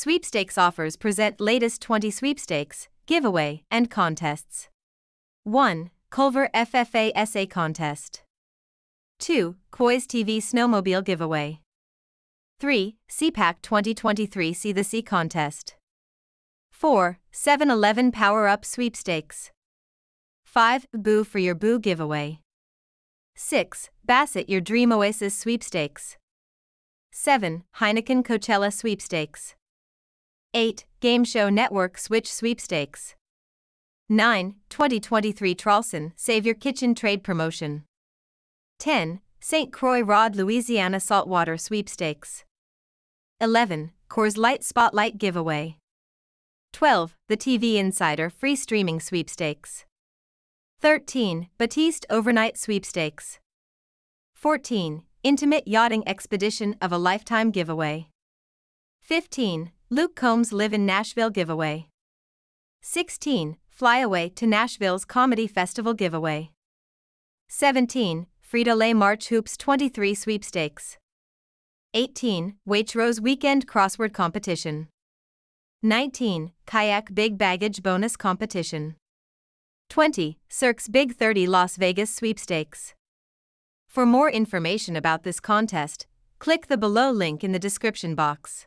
Sweepstakes offers present latest 20 sweepstakes, giveaway, and contests. 1. Culver FFA Essay Contest. 2. Koi's TV Snowmobile Giveaway. 3. SeaPak 2023 See the Sea Contest. 4. 7 Eleven Power Up Sweepstakes. 5. Bou for Your Boo Giveaway. 6. Bassett Your Dream Oasis Sweepstakes. 7. Heineken Coachella Sweepstakes. 8. Game Show Network Switch Sweepstakes. 9. 2023 Traulsen Save Your Kitchen Trade Promotion. 10. St. Croix Rod Louisiana Saltwater Sweepstakes. 11. Coors Light Spotlight Giveaway. 12. The TV Insider Free Streaming Sweepstakes. 13. Batiste Overnight Sweepstakes. 14. Intimate Yachting Expedition of a Lifetime Giveaway. 15. Luke Combs Live in Nashville Giveaway. 16. Fly Away to Nashville's Comedy Festival Giveaway. 17. Frito Lay March Hoops 23 Sweepstakes. 18. Waitrose Weekend Crossword Competition. 19. Kayak Big Baggage Bonus Competition. 20. Cirque's Big 30 Las Vegas Sweepstakes. For more information about this contest, click the below link in the description box.